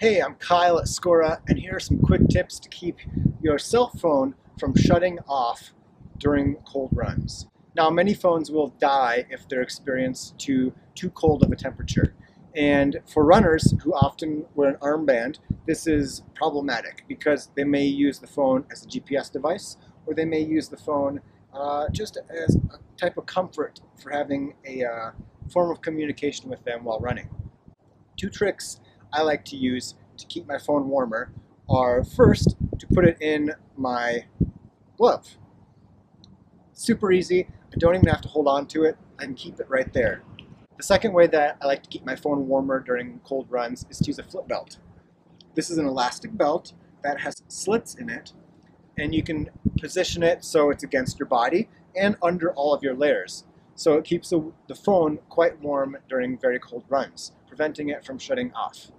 Hey, I'm Kyle at SKORA, and here are some quick tips to keep your cell phone from shutting off during cold runs. Now, many phones will die if they're experienced to too cold of a temperature. And for runners who often wear an armband, this is problematic because they may use the phone as a GPS device or they may use the phone uh, just as a type of comfort for having a uh, form of communication with them while running. Two tricks I like to use to keep my phone warmer are first to put it in my glove. Super easy. I don't even have to hold on to it. I can keep it right there. The second way that I like to keep my phone warmer during cold runs is to use a FlipBelt. This is an elastic belt that has slits in it and you can position it so it's against your body and under all of your layers. So it keeps the, the phone quite warm during very cold runs, preventing it from shutting off.